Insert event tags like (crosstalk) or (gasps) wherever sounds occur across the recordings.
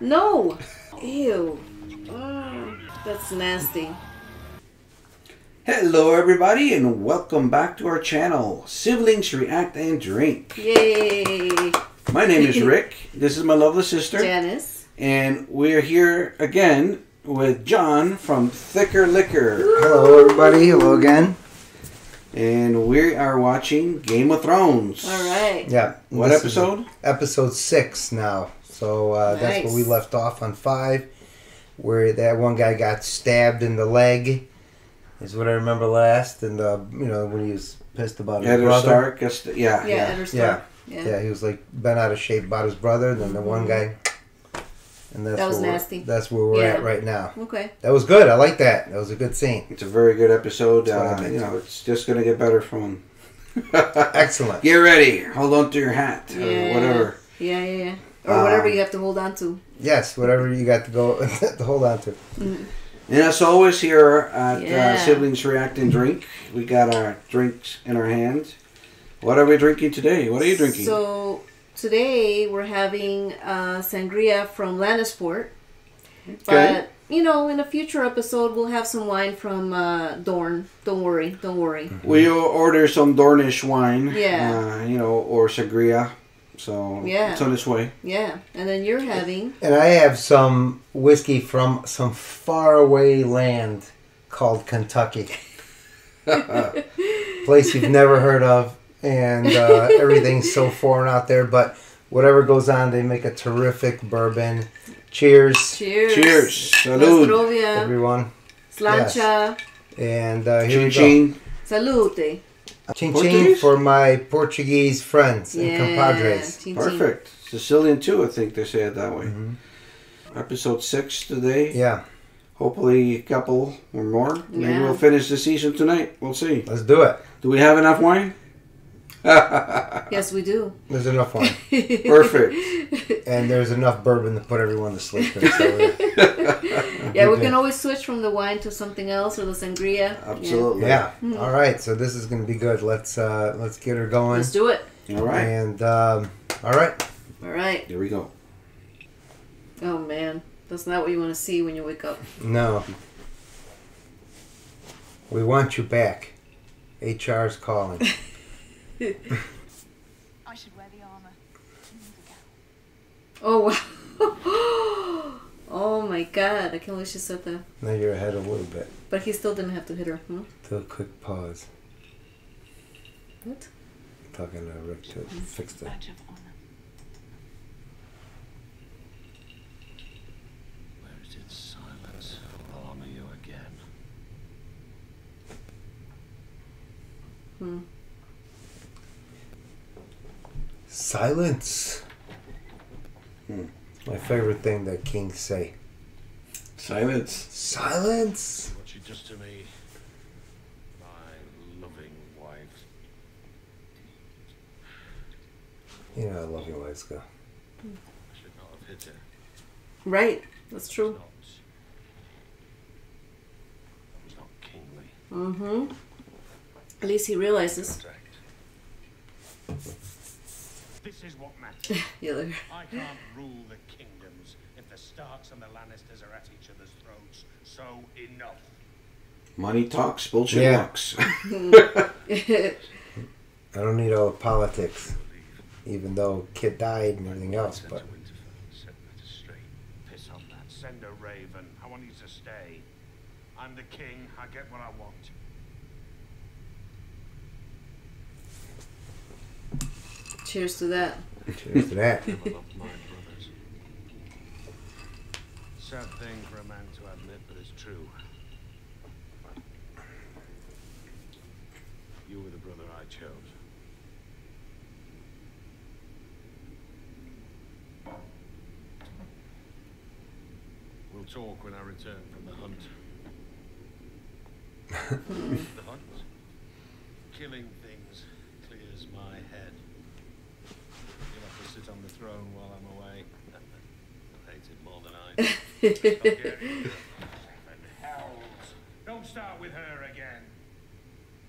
No. Ew. Mm, that's nasty. Hello, everybody, and welcome back to our channel, Siblings React and Drink. Yay. My name is (laughs) Rick. This is my lovely sister, Janice. and we're here again with John from Thicker Liquor, Hello, everybody. Hello again. and we are watching Game of Thrones. All right. Yeah. What this episode? Episode six now. So uh, that's where we left off on five, where that one guy got stabbed in the leg. Is what I remember last, and uh, you know when he was pissed about his Eddard brother. Stark. guess the- yeah. Yeah, yeah. Edward Stark. Yeah. Yeah, he was like bent out of shape about his brother. Then the one guy, and that's That was where we're- nasty. That's where we're Yeah. at right now. Okay. That was good. I like that. That was a good scene. It's a very good episode. That's what I Uh, you know, it's just going to get better from. (laughs) Excellent. Get ready. Hold on to your hat Yeah. or whatever. Yeah, yeah, yeah. Or Um, whatever you have to hold on to. Yes, whatever you got to go (laughs) to hold on to. And as always, here at Yeah. uh, Siblings React and Drink, we got our drinks in our hands. What are we drinking today? What are you drinking? So today we're having uh, sangria from Lannisport. But you know, in a future episode, we'll have some wine from uh, Dorne. Don't worry, don't worry. We'll order some Dornish wine. Yeah. Uh, you know, or sangria. So Yeah. it's on its way. Yeah, and then you're having And I have some whiskey from some faraway land called Kentucky. (laughs) Place you've never heard of, and uh, (laughs) everything's so foreign out there. But whatever goes on, they make a terrific bourbon. Cheers, cheers, Cheers. La Salud. Strovia, everyone. Slancha, And uh, here Chin we chin. salute. Go. Chin chin for my Portuguese friends and compadres. chin chin. Perfect. Sicilian too, I think they say it that way. Mhm. Episode six today. Yeah, Hopefully a couple or more. Maybe we'll finish the season tonight. We'll see. let's do it. Do we have enough wine? Yes, we do. There's enough wine, (laughs) Perfect. and there's enough bourbon to put everyone to sleep. In, so, uh, (laughs) Yeah, we Okay. can always switch from the wine to something else or the sangria. Yeah. Absolutely. Yeah. All right. So this is going to be good. Let's uh let's get her going. Let's do it. All right. And um, all right. All right. Here we go. Oh man, that's not what you want to see when you wake up. No. We want you back. HR's calling. (laughs) I should wear the armor. Oh wow. oh my god, I can't believe she said that. now you're ahead a little bit. But he still didn't have to hit her. Huh? Do a quick pause. What? I'm talking to Rick to fix the. Badge of honor. Where is its silence? I'll honor you again. Hmm. Silence. Hmm. My favorite thing that kings say. Silence. Silence. What she does to me, my loving wife. You know, I love your wives go. I should not have hit her. Right. That's It's true. not. That not kingly. Mm-hmm. At least he realizes. Protect. This is what matters. (laughs) I can't rule the kingdoms if the Starks and the Lannisters are at each other's throats. So enough. Money talks, bullshit Yeah. walks. (laughs) I don't need all the politics, even though kid died and everything else. Send But to Winterfell, set matters straight. Piss on that. Send a raven. I want you to stay. I'm the king. I get what I want. Cheers to that. cheers to that. (laughs) I love my brothers. Sad thing for a man to admit, but it's true. You were the brother I chose. We'll talk when I return from the hunt. (laughs) the hunt? Killing things clears my head. You'll sit on the throne while I'm away. (laughs) You'll hate it more than I. do. Hells. (laughs) Don't start with her again.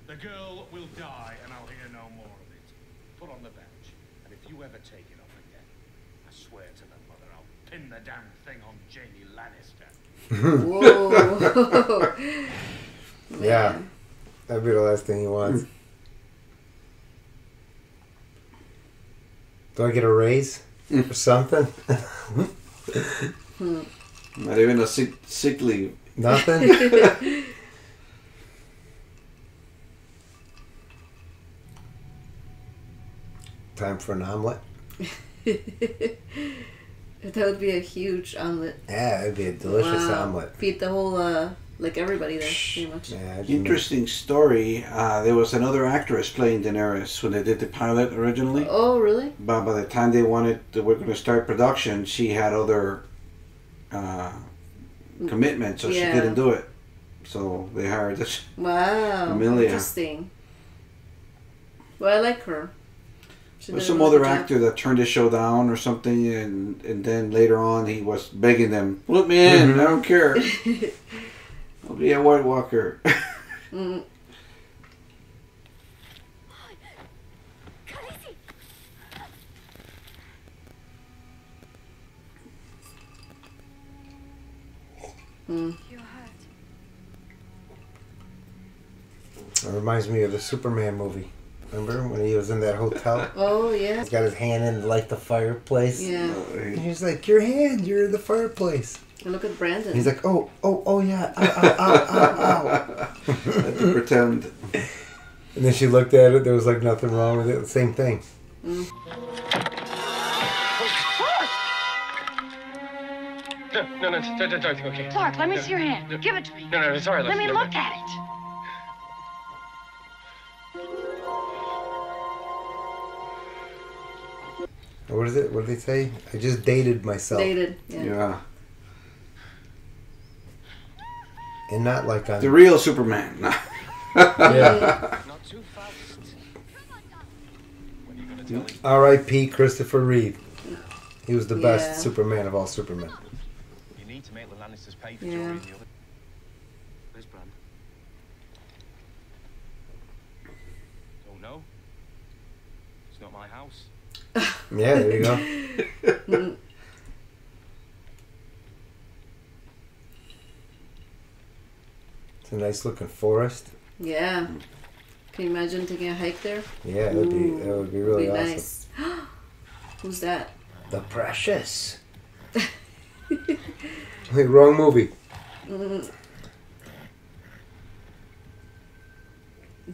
The girl will die, and I'll hear no more of it. Put on the bench, and if you ever take it off again, I swear to the mother I'll pin the damn thing on Jaime Lannister. (laughs) Whoa. Yeah. That'd be the last thing he wants. Do I get a raise or something? Not even a sick, sick leave. Nothing. (laughs) Time for an omelet. (laughs) That would be a huge omelet. Yeah, it'd be a delicious Wow. omelet. Feed the whole, uh, like everybody there, pretty much. Yeah, I'd Interesting story. Uh, there was another actress playing Daenerys when they did the pilot originally. Oh, really? But by the time they wanted, they were going to start production, she had other uh, commitments, so Yeah. she didn't do it. So they hired this. Wow. Emilia. Interesting. Well, I like her. She There's some other good actor that turned the show down or something, and and then later on he was begging them, "Let me in. I don't care. (laughs) I'll be a White Walker." Mm, mm. It reminds me of the Superman movie. Remember when he was in that hotel? (laughs) Oh, yeah. He's got his hand in like the fireplace. Yeah. And he's like, "Your hand, you're in the fireplace." And look at Brandon. And he's like, "Oh, oh, oh yeah, ow, ow, ow, ow, ow." (laughs) Had to pretend. And then she looked at it. There was like nothing wrong with it. Same thing. Mm. No, no, no, don't, don't, don't, okay. Clark, let me see your hand. Give it to me. No, no, it's all right. Let me no, look no. at it. What is it? What did they say? I just dated myself, Dated. Yeah. Yeah, and not like on. the real Superman. (laughs) yeah. Not too fast. When are you gonna tell me? R.I.P. Christopher Reeve. He was the Yeah. best Superman of all Supermen. You need to make the Lannisters pay for Yeah. Jory and the other. Where's Bran? Don't know. It's not my house. Yeah, there you go. (laughs) It's a nice looking forest. yeah. Can you imagine taking a hike there? Yeah, that would be that would be really be awesome. nice. (gasps) Who's that? The Precious. (laughs) Wait, wrong movie. Mm.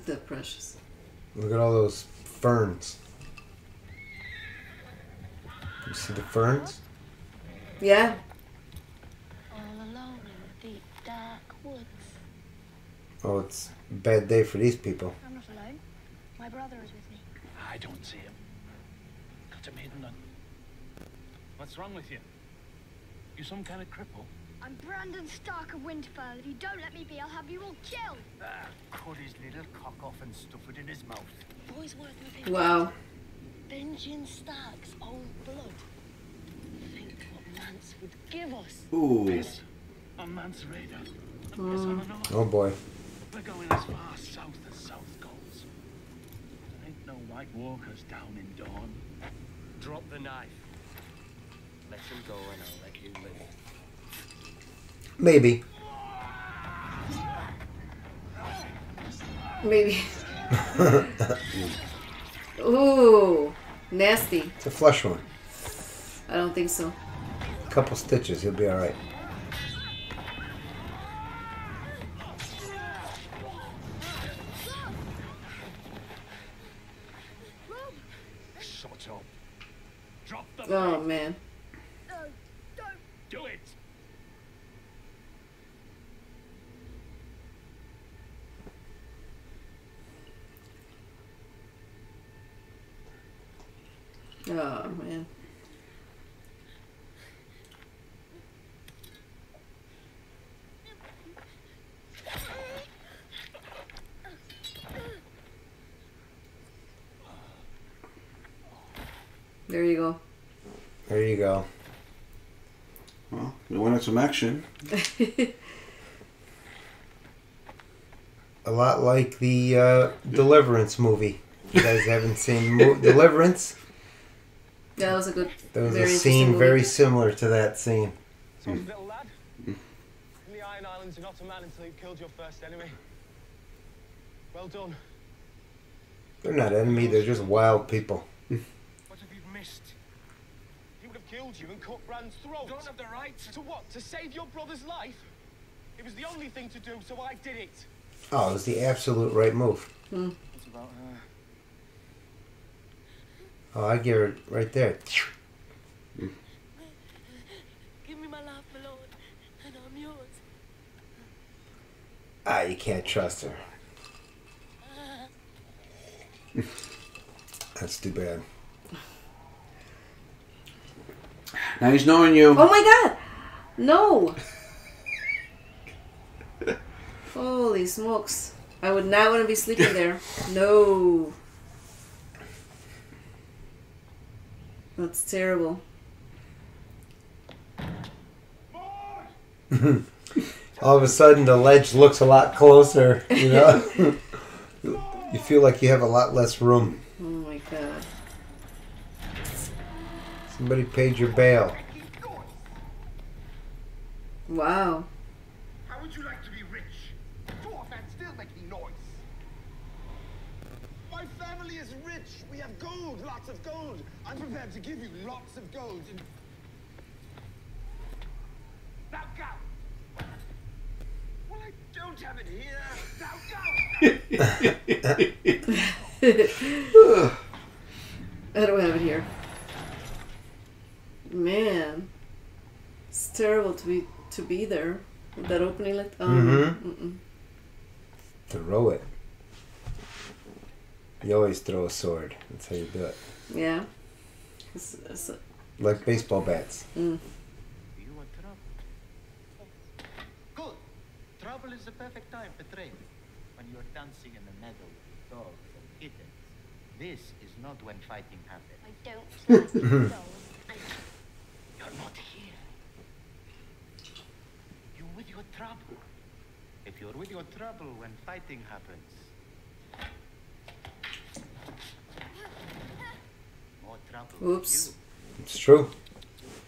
The precious. Look at all those ferns. You see the ferns? Yeah. All alone in the deep, dark woods. Oh, it's a bad day for these people. I'm not alone. My brother is with me. I don't see him. Got him hidden on. What's wrong with you? You some kind of cripple? I'm Brandon Stark of Winterfell. If you don't let me be, I'll have you all killed. Ah, cut his little cock off and stuff it in his mouth. Boys working with him. Wow. Benjen Stark's own blood. Think what Mance would give us. Ooh, Piss on Mance Rayder. And piss on the north. Oh boy. We're going as far south as south goes. There ain't no White Walkers down in Dorne. Drop the knife. Let him go and I'll let you live. Maybe. Maybe. (laughs) (laughs) Ooh. Nasty. It's a flesh wound. I don't think so. A couple stitches, he'll be all right. Shut up. Drop the Oh knife. man. No, don't. Do it. Oh man. There you go. There you go. well, we wanted some action. (laughs) A lot like the uh, Deliverance movie. You guys haven't seen mo- Deliverance? That was a good. There was very a scene movie. very similar to that scene. Soft little lad. In the Iron Islands, you're not a man until you've killed your first enemy. Well done. They're not enemy, they're just wild people. (laughs) What have you missed? He would have killed you and cut Bran's throat. You don't have the right. To what? To save your brother's life? It was the only thing to do, so I did it. Oh, it was the absolute right move. What about her? Oh, I give her right there. Give me my life, my lord, and I'm yours. Ah, you can't trust her. (laughs) That's too bad. Nice knowing you. Oh my god! No! Holy smokes. I would not want to be sleeping there. No. That's terrible. (laughs) All of a sudden, the ledge looks a lot closer. You know, (laughs) you feel like you have a lot less room. Oh my god. Somebody paid your bail. Wow. How would you like to be rich? Dwarf and still making noise. My family is rich. We have gold, lots of gold. I'm prepared to give you lots of gold. And... Now go. Well, I don't have it here. Now go. (laughs) I don't have it here. Man. It's terrible to be to be there. With that opening like um, Mhm. mm-mm. Throw it. You always throw a sword. That's how you do it. Yeah. It's, it's a- Like baseball bats. You want trouble? Good. Trouble is the perfect time to train. When you're dancing in the meadow with dogs and kittens. This is not when fighting happens. I don't like dolls. And You're not here. You with your trouble. If you're with your trouble when fighting happens. More trouble. Oops. It's true.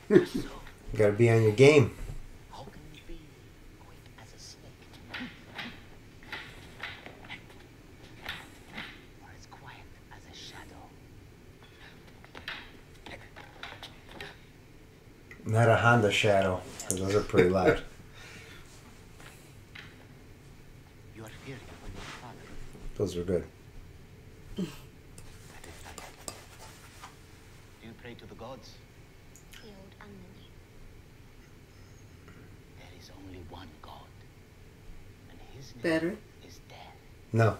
You gotta be on your game. How can you be quick as a snake? Or as quiet as a shadow? Not a Honda Shadow, because those are pretty (laughs) loud. You are fearing for your father. Those are good. That is right. Do you pray to the gods? the old and the new. There is only one God. And his name Better. is death. No.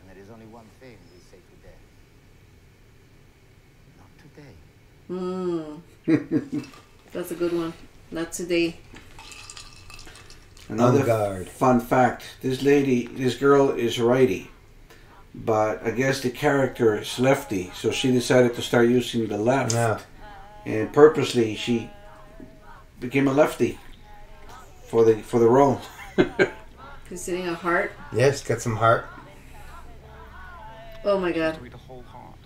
And there is only one thing we say to death. Not today. Mm. (laughs) That's a good one. Not today. Another On guard. fun fact: this lady, this girl is righty, but I guess the character is lefty, so she decided to start using the left, No. and purposely she became a lefty for the for the role. (laughs) Considering a heart. Yes, got some heart. Oh my god. With a whole heart.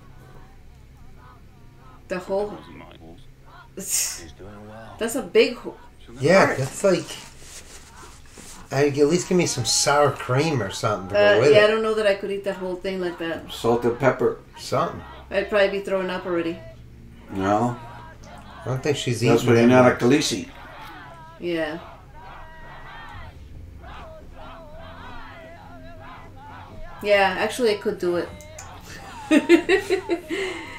The whole. Doesn't like horse. He's doing well. That's a big hole. Yeah, Heart. that's like. I at least give me some sour cream or something to go Uh, with yeah, I don't know that I could eat that whole thing like that. Salt and pepper. Something. I'd probably be throwing up already. No, I don't think she's that's eating why you're that not a. Khaleesi. Yeah. Yeah, actually, I could do it. (laughs)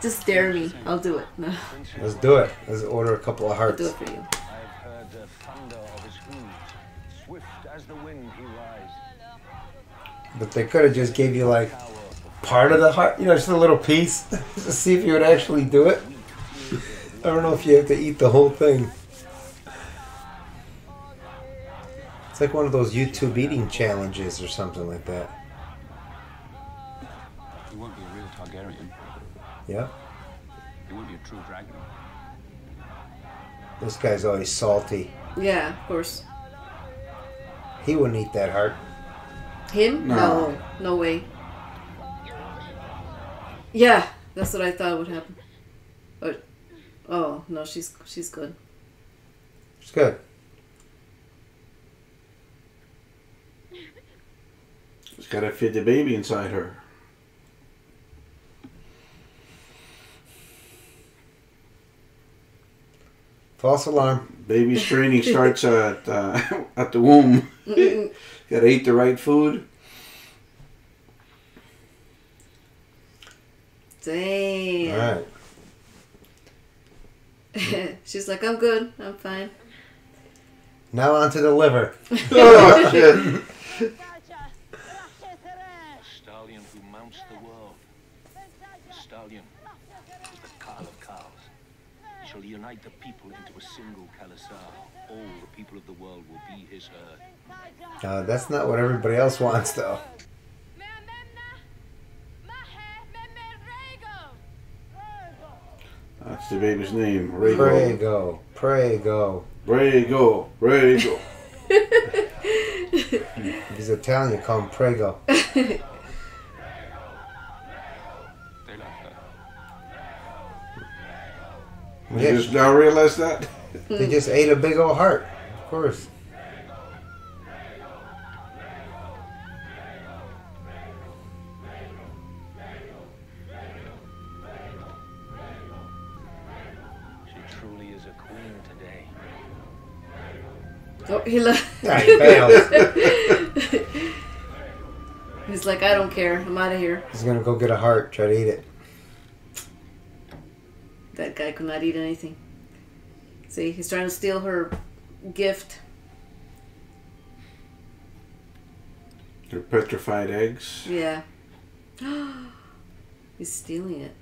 Just dare me. I'll do it. (laughs) No, Let's do it. Let's order a couple of I'll do hearts. it for you. I've heard the thunder of his hooves. Swift as the wind he rides. But they could have just gave you like part of the heart, you know, just a little piece (laughs) to see if you would actually do it. (laughs) I don't know if you have to eat the whole thing. It's like one of those YouTube eating challenges or something like that. He won't be a real Targaryen. Yeah. He won't be a true dragon. This guy's always salty. Yeah, of course. He wouldn't eat that heart. Him? No. No, no way. Yeah, that's what I thought would happen. Oh no, she's she's good. She's good. She's got to fit the baby inside her. False alarm. Baby's (laughs) training starts at uh, (laughs) at the womb. (laughs) got to eat the right food. Damn. All right. she's like, I'm good. I'm fine. Now on to the liver. oh shit! Stallion who mounts the world. The stallion is the Khal of Khals. Shall unite the people into a single Khalasar. All the people of the world will be his herd. Uh, that's not what everybody else wants, though. That's the baby's name. Rhaego. Prego. Prego. Rhaego. Rhaego. If (laughs) he's Italian, you call him Prego. (laughs) They love her. You Yeah, just now realize that? (laughs) they just ate a big old heart. Of course. She truly is a queen today. Oh, he left. Yeah, he. (laughs) He's like, I don't care. I'm out of here. He's gonna go get a heart, try to eat it. That guy could not eat anything. See, he's trying to steal her gift. They're petrified eggs. Yeah. (gasps) he's stealing it.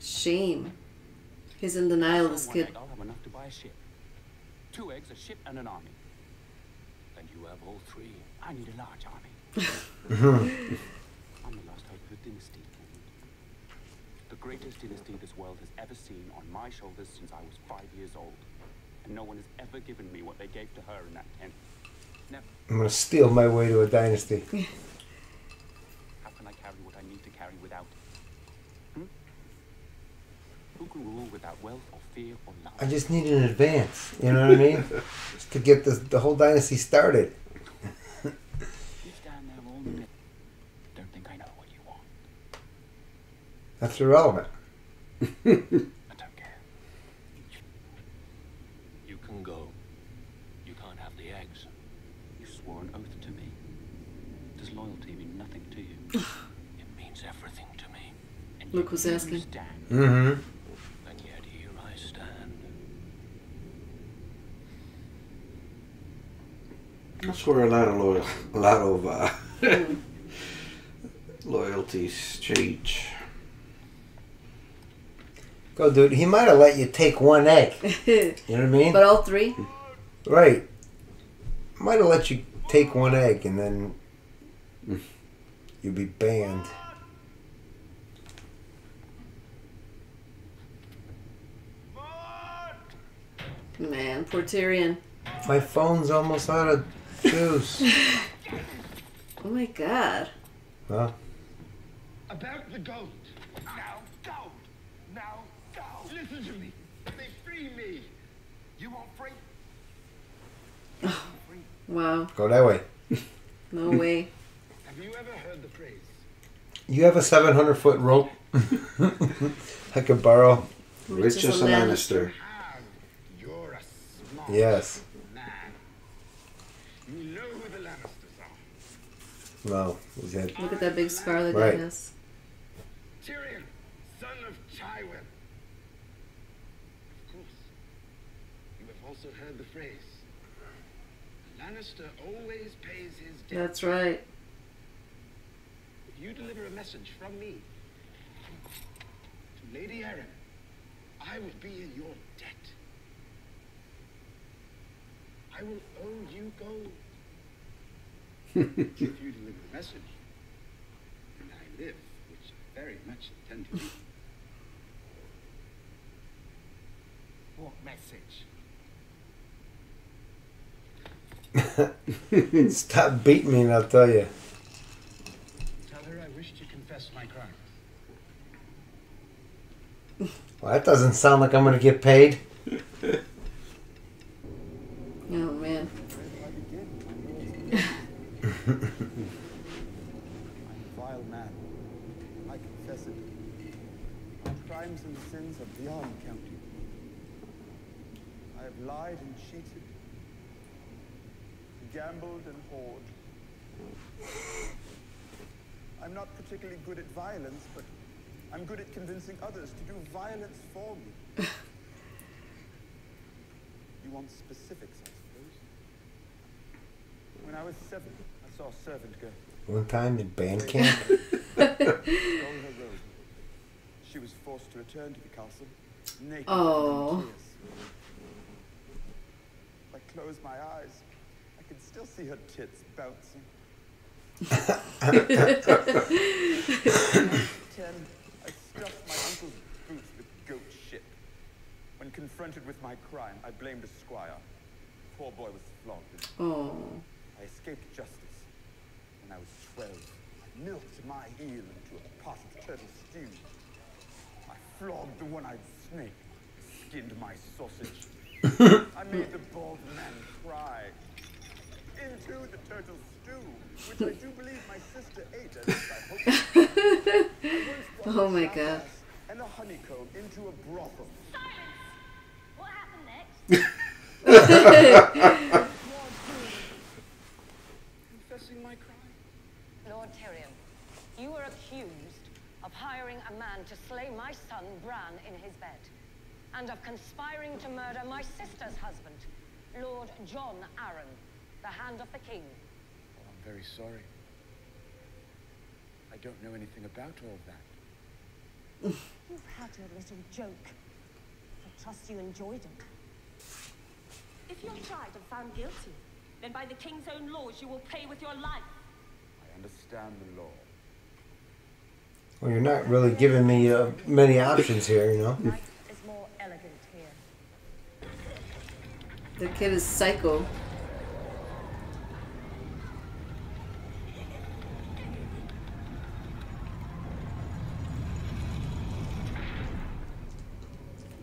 Shame. He's in denial, this kid. egg, I'll have enough to buy a ship. Two eggs, a ship, and an army. And you have all three. I need a large army. (laughs) (laughs) I'm the last hope of a dynasty. The greatest dynasty this world has ever seen on my shoulders since I was five years old. And no one has ever given me what they gave to her in that tent. Never. I'm gonna steal my way to a dynasty. (laughs) How can I carry what I need to carry without? Hmm? Who can rule without wealth or fear or love? I just need an advance. You know what I mean? Just (laughs) to get this, the whole dynasty started. You stand there all day. Don't think I know what you want. That's irrelevant. I don't care. You can go. You can't have the eggs. You swore an oath to me. Does loyalty mean nothing to you? it means everything to me. And Look yet who's asking. Mm-hmm. and yet here I stand. That's where a lot of loyal, a lot of uh, (laughs) loyalties change. Go, dude. He might have let you take one egg. (laughs) You know what I mean? but all three? Right. Might have let you take one egg and then you'd be banned. Man, poor Tyrion. My phone's almost out of juice. (laughs) Oh my god. Huh? About the gold. Now gold. Now gold. Listen to me. They free me. You want free? Wow. Go that way. No way. (laughs) Have you ever heard the phrase? You have a 700 foot rope (laughs) I could borrow. Rich as a Lannister. Have. Ah, you're a smart Yes. man. You know who the Lannisters are. No, he's. Look at that big scar that Right. he has. Tyrion, son of Tywin. Of course. You have also heard the phrase. "A Lannister always pays his debt. That's right. If you deliver a message from me to Lady Arryn, I will be in your debt. I will owe you gold. (laughs) if you deliver a message, and I live, which I very much intend to do. (laughs) What message? (laughs) Stop beating me and I'll tell you. Tell her I wish to confess my crimes. Well, Well, that doesn't sound like I'm going to get paid. (laughs) Oh man. I'm a vile man. I confess it. My crimes and sins are beyond counting. I have lied and cheated, gambled and whored. I'm not particularly good at violence, but I'm good at convincing others to do violence for me. (laughs) you want specifics, I suppose? When I was seven, I saw a servant girl. One time in band camp. stole her robe. She was forced to return to the castle, naked Oh. and in tears. I close my eyes, I can still see her tits bouncing. (laughs) Ten, I stuffed my uncle's boots with goat shit. When confronted with my crime, I blamed a squire. Poor boy was flogged. Oh. I escaped justice when I was 12. I milked my eel into a pot of turtle stew. I flogged the one-eyed snake, skinned my sausage. (laughs) I made the bald man cry. Into turtle stew, which I do (laughs) believe my sister ate, at least I hope. I Oh my God. ass And a honeycomb into a brothel. What happened next? Confessing my crime. Lord Tyrion, you were accused of hiring a man to slay my son Bran in his bed, and of conspiring to murder my sister's husband, Lord Jon Arryn, the Hand of the King. I'm very sorry. I don't know anything about all that. (laughs) You've had your little joke. I trust you enjoyed it. If you're tried and found guilty, then by the king's own laws you will pay with your life. I understand the law. Well, you're not really giving me uh, many options here, you know. Life is more elegant here. The kid is psycho.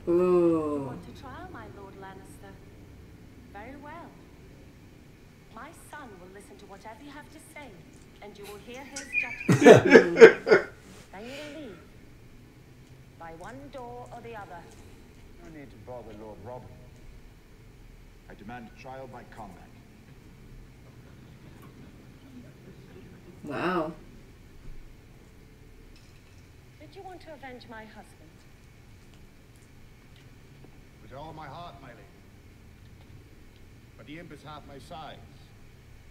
Ooh. Want a trial, my Lord Lannister? Very well. My son will listen to whatever you have to say, and you will hear his judgment. then you will leave. By one door or the other. No need to bother Lord Robin. I demand a trial by combat. Wow. Did you want to avenge my husband? With all my heart, my lady. But the imp is half my size.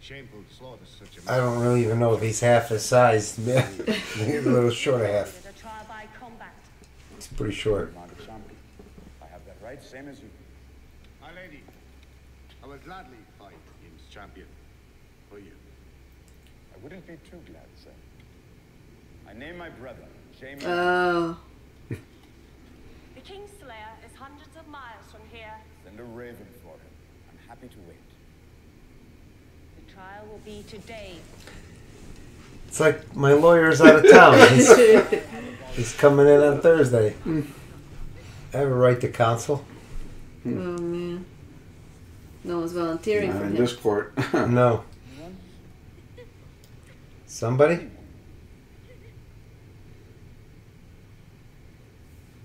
Shameful to slaughter such a I don't really even know if he's half his size. (laughs) he's a little short of half. Did a trial by combat? He's pretty short. Commander Champion. I have that right, same as you. My lady, I will gladly fight Im's champion for you. I wouldn't be too glad, sir. I name my brother, Jaime. Oh. The King's Slayer is hundreds of miles from here. Send a raven for him. I'm happy to wait. The trial will be today. It's like my lawyer's out of town. (laughs) He's, he's coming in on Thursday. I have a right to counsel. Oh man. No one's volunteering Not for in him. this court. (laughs) No. Somebody?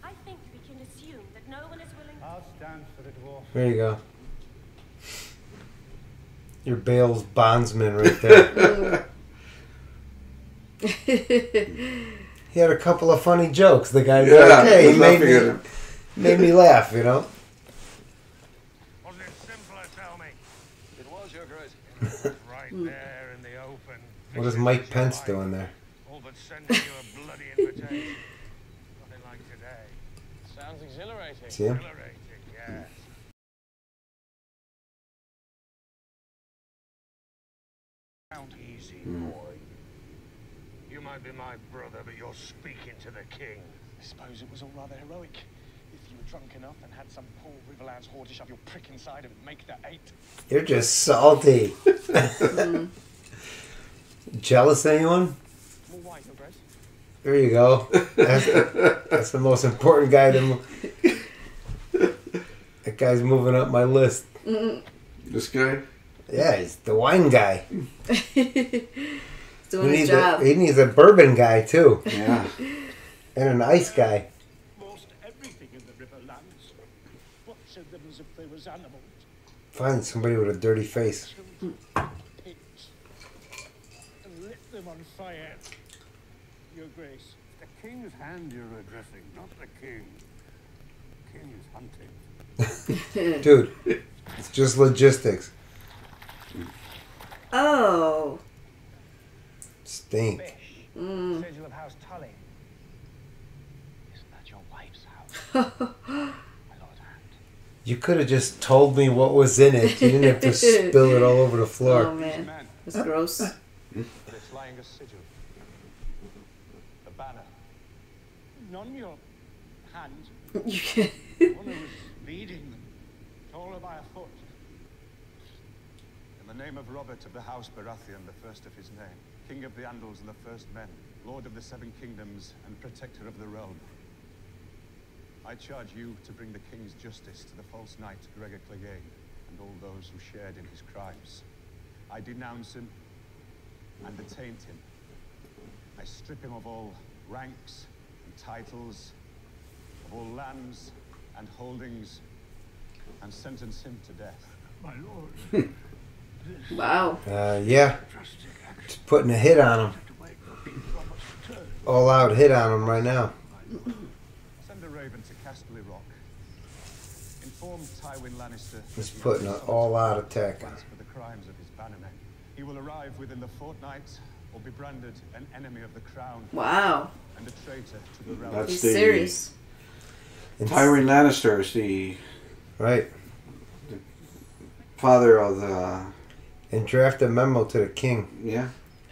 I think we can assume that no one is willing. I'll stand for the dwarf. There you go. Your Bale's bondsman right there. he had a couple of funny jokes. The guy, Yeah, like, hey, he made me, made me laugh, you know? It simpler, tell me? It was your grace. Right hmm. there in the open. What is Mike Pence doing there? All but sending you a bloody invitation. (laughs) Nothing like today. Sounds exhilarating. See him? Count easy, boy. You might be my brother, but you're speaking to the king. I suppose it was all rather heroic. If you were drunk enough and had some poor Riverlands whore to shove your prick inside and make that eight. You're just salty. (laughs) Jealous anyone? More wine, your grace. There you go. That's, that's the most important guy. To mo- (laughs) that guy's moving up my list. Mm, This guy? Yeah, he's the wine guy. (laughs) He's He doing his needs, job. a, he needs a bourbon guy too, Yeah. (laughs) and an ice guy. Most everything in the Riverlands. Butchered them as if they was animals. Find somebody with a dirty face. Pigs. And lit them on fire. Your Grace. The king's hand you're addressing, not the king. The king is hunting. (laughs) Dude, it's just logistics. Oh. Stink. Mm. Sigil of House Tully. Isn't that your wife's house? (laughs) You could have just told me what was in it. You didn't have to spill it all over the floor. Oh man, that's gross. But it's lying a sigil. The banner. None your hand. You can One who was leading them. Taller by a foot. In the name of Robert of the House Baratheon, the first of his name, King of the Andals and the First Men, Lord of the Seven Kingdoms, and Protector of the Realm. I charge you to bring the King's justice to the false knight Gregor Clegane and all those who shared in his crimes. I denounce him and attaint him. I strip him of all ranks and titles, of all lands and holdings, and sentence him to death. My lord. (laughs) Wow. Uh, yeah. Just putting a hit on him. All out hit on him right now. Send a raven to Casterly Rock. Inform Tywin Lannister. that Just putting an all out attack on for the crimes of his bannermen. He will arrive within the fortnight or be branded an enemy of the crown. Wow. And a traitor to the realm. That's He's the serious. Tywin Lannister is the Right. father of the And draft a memo to the king. yeah. (laughs)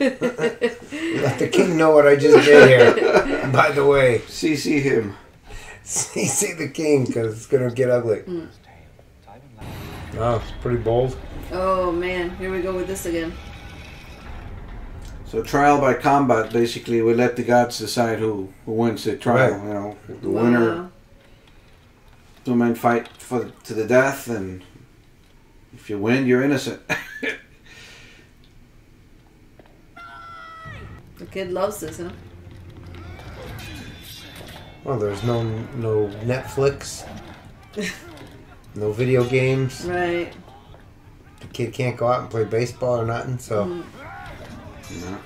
Let the king know what I just did here. By the way, CC him. CC the king because it's gonna get ugly. Oh, it's pretty bold. oh man, here we go with this again. So trial by combat, basically, we let the gods decide who, who wins the trial. Right. You know, the winner, two men fight for to the death, and if you win, you're innocent. (laughs) The kid loves this, huh? Well, there's no no Netflix, no video games. Right. The kid can't go out and play baseball or nothing. So Mm. Yeah.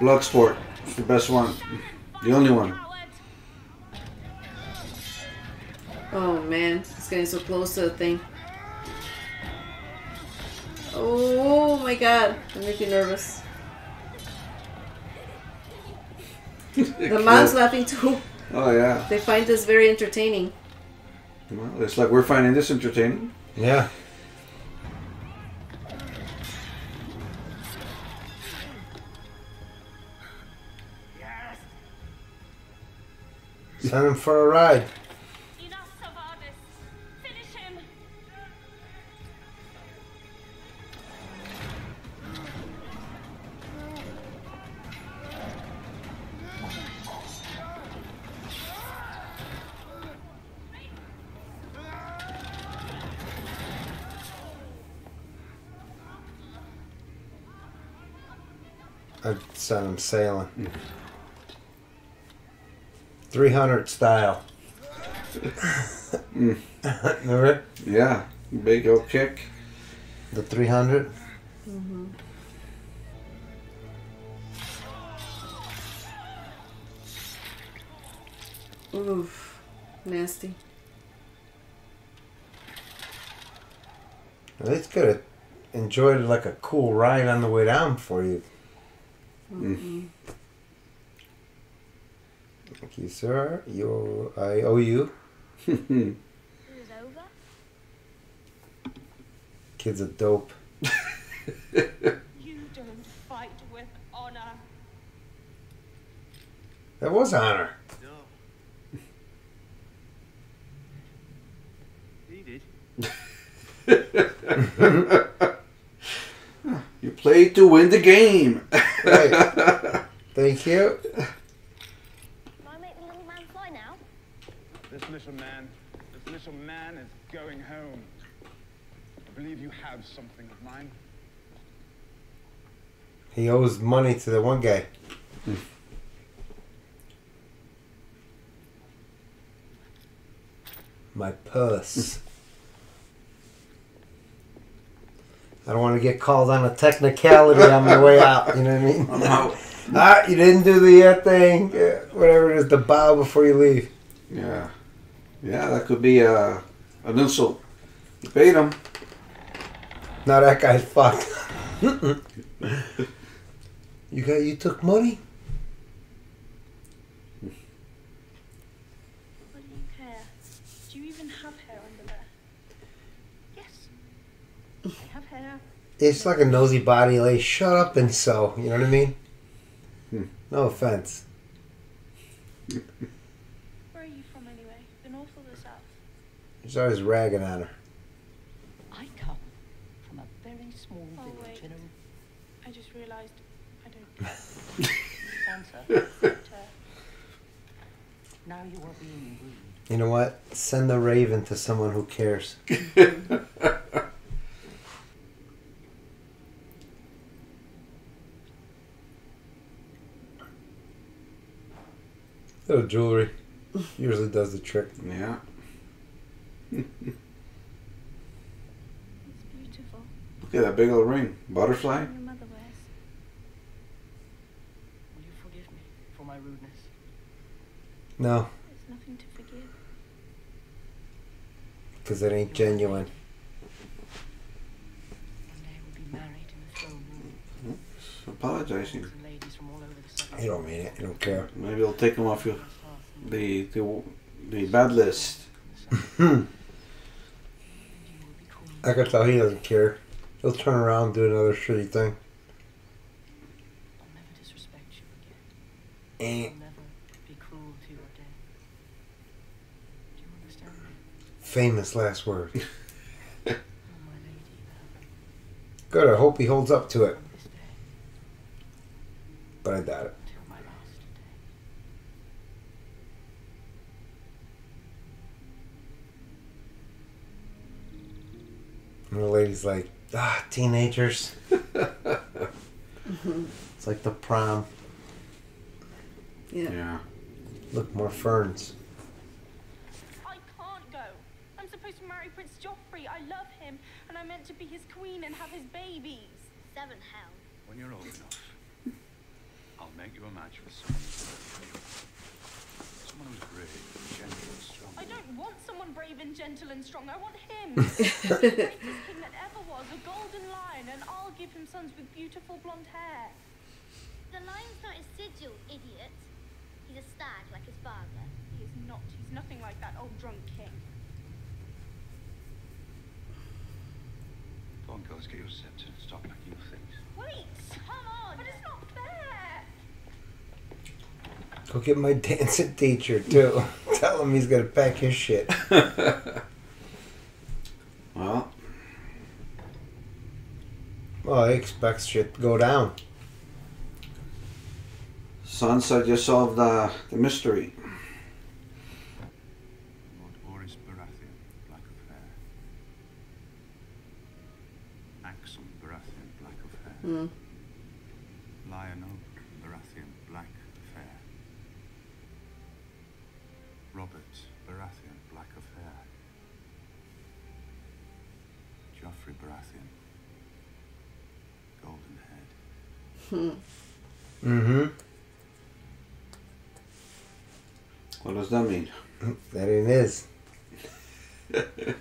Bloodsport, it's the best one, the only one. Getting so close to the thing. Oh my god, that makes me nervous. (laughs) The mom's laughing too. Oh yeah. They find this very entertaining. Well, it's like we're finding this entertaining. yeah, send him for a ride. I'd send him sailing. 300 style. Remember Yeah, big old kick. the 300? Mm-hmm. Oof, nasty. At least could have enjoyed like a cool ride on the way down for you. Mm-mm. Thank you, sir. You, I owe you. It is over. Kid's are dope. You don't fight with honor. That was honor. No. (laughs) he did. (laughs) You play to win the game. Right. (laughs) Thank you. Can I make the little man fly now? This little man, this little man is going home. I believe you have something of mine. He owes money to the one guy. Hmm. My purse. (laughs) I don't want to get called on a technicality on my way out. You know what I mean? I'm out. (laughs) Ah, you didn't do the uh, thing, uh, whatever it is, the bow before you leave. Yeah. Yeah, that could be uh, an insult. You paid him. Now that guy's fucked. (laughs) you got you took money? What do you care? Do you even have hair under there? Yes. I have hair. It's like a nosy body. Like, shut up and sew. You know what I mean? Hmm. No offense. Where are you from anyway? The north or the south? He's always ragging on her. I come from a very small Oh, village wait. in a I just realised I don't. (laughs) Sansa. But, Now you are being rude. You know what? Send the raven to someone who cares. (laughs) Little jewelry usually does the trick. Yeah. it's beautiful. Look at that big old ring. Butterfly? Your mother wears. Will you forgive me for my rudeness? No, There's nothing to forgive. because it ain't genuine. One You don't mean it. You don't care. Maybe I'll take him off your the the the bad list. (laughs) I can tell he doesn't care. He'll turn around and do another shitty thing. I'll never disrespect you again. Eh. I'll never be cruel to you again. Do you understand me? Famous last word. (laughs) Oh, Good. I hope he holds up to it. But I doubt it. till my last day. And the lady's like, ah, teenagers. Mhm. It's like the prom. Yeah. Yeah. Look, more ferns. I can't go. I'm supposed to marry Prince Joffrey. I love him, and I'm meant to be his queen and have his babies. Seven hell. When you're old enough, I'll make you a match with someone. Someone who's brave, gentle, and strong. I don't want someone brave and gentle and strong. I want him. (laughs) the greatest king that ever was, a golden lion, and I'll give him sons with beautiful blonde hair. The lion's not a sigil, idiot. He's a stag like his father. He is not. He's nothing like that old drunk king. Go on, girls, get your scepter and stop making things. Wait! Come on! But it's not fair! Go get my (laughs) dancing teacher, too. (laughs) Tell him he's going to pack his shit. (laughs) Well, Well, he expects shit to go down. Son said you solved the, the mystery. Lord Orys Baratheon, black of hair. Axel Baratheon, black of hair. Mm. Lyonel Baratheon, black of hair. Robert Baratheon, black of hair. Joffrey Baratheon, golden head. Hmm. Mm-hmm. What does that mean? (laughs) That ain't his. (laughs)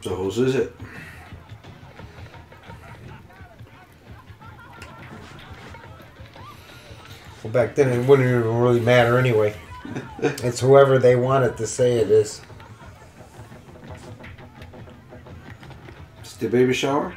So whose is it? Well, back then it wouldn't even really matter anyway. it's whoever they wanted to say it is. It's the baby shower?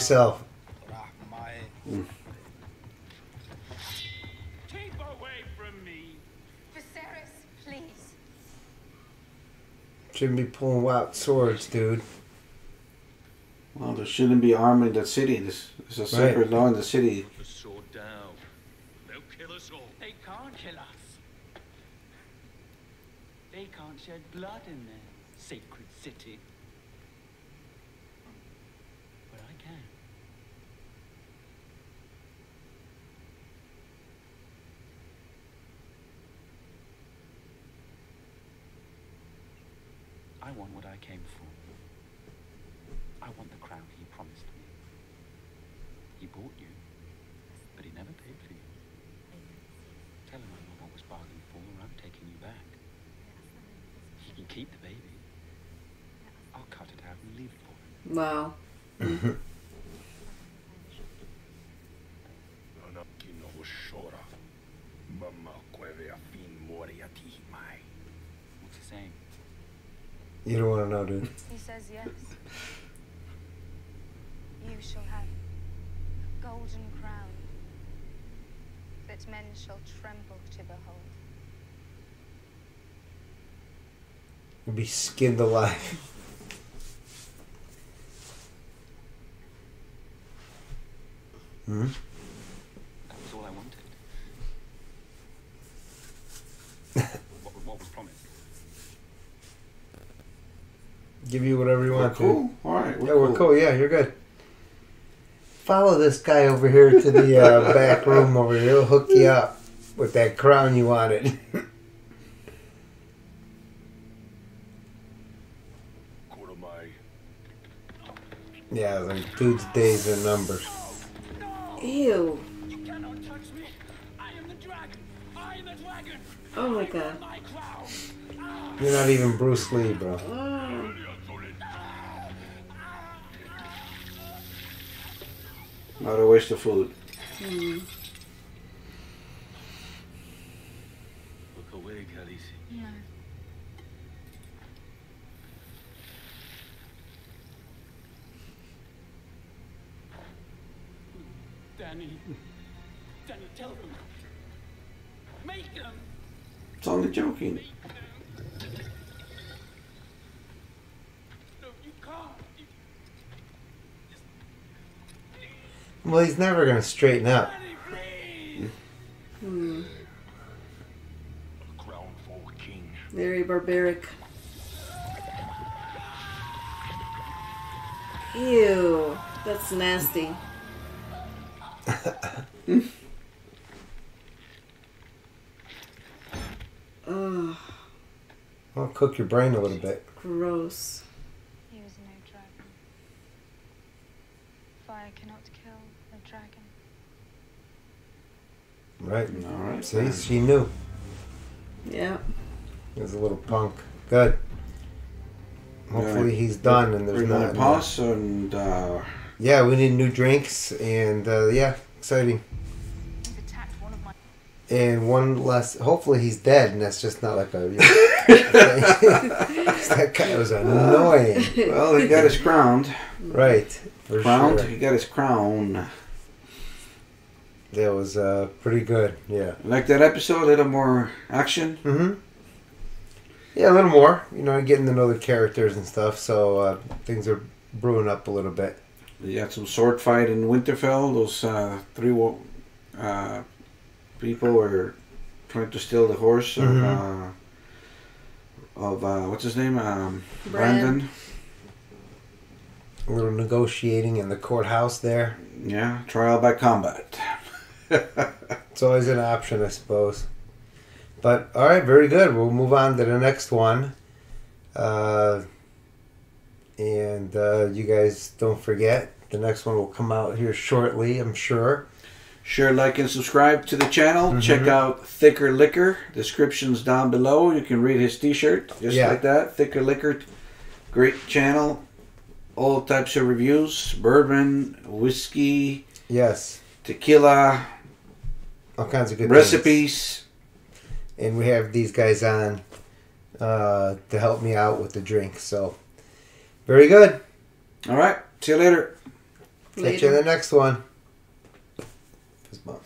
A fool yourself. Keep away from me. Viserys, please. Shouldn't be pulling out swords, dude. Well, there shouldn't be armor in that city. This is a sacred law in the city. The sword down. They'll kill us all. They can't kill us. They can't shed blood in their sacred city. But I can. I want what I came for. I want the crown he promised me. He bought you, but he never paid for you. Tell him I'm not what was bargained for, or I'm taking you back. He can keep the baby. I'll cut it out and leave it for him. Wow. (laughs) What's he saying? You don't want to know, dude. He says yes. You shall have a golden crown that men shall tremble to behold. You'll be skinned alive. Hmm? That was all I wanted. what, what was promised? Give you whatever you We're want. cool. Dude. All right, we're yeah, we're cool. cool. Yeah, you're good. Follow this guy over here to the uh, (laughs) back room over here. He'll hook you up with that crown you wanted. (laughs) yeah, like dude's days and numbers. Ew. You cannot touch me. I am the dragon. I am the dragon. Oh my god. You're not even Bruce Lee, bro. Mm. Not a waste of food. Mm. Look away, Khaleesi. No. Dany. Dany, tell them. Make them. It's only joking. No, you can't. You- Well, he's never gonna straighten up. Hmm. Crown for king. Very barbaric. Ew. That's nasty. (laughs) Ugh. I'll cook your brain a little bit. Gross. He was no dragon. Fire cannot kill a dragon. Right. All right. See, she knew. Yeah. He was a little punk. Good. Hopefully he's done and there's We're not. gonna pause and uh, Yeah, we need new drinks and uh, yeah, exciting. He's attacked one of my. And one less. Hopefully he's dead, and that's just not like a. You know, 'cause (laughs) (laughs) that guy was annoying. well, he got his crown. Right. For Crowned. sure. He got his crown. That was uh, pretty good. Yeah. Like that episode, a little more action. Mm-hmm. Yeah, a little more. You know, getting to know the characters and stuff. So uh, things are brewing up a little bit. We got some sword fight in Winterfell. Those uh, three uh, people were trying to steal the horse of Mhm. uh, of uh, what's his name? Um, Brandon. A little negotiating in the courthouse there. Yeah, trial by combat. (laughs) It's always an option, I suppose. But all right, very good. We'll move on to the next one. Uh, and uh, you guys don't forget, the next one will come out here shortly, I'm sure. Share, like, and subscribe to the channel. Mhm. Check out Thicker Liquor. Descriptions down below. You can read his T-shirt just Yeah. like that. Thicker Liquor, great channel. All types of reviews: bourbon, whiskey, Yes, tequila, all kinds of good recipes. and we have these guys on uh, to help me out with the drink. So, very good. All right. See you later. Catch you in the next one. Fist bump.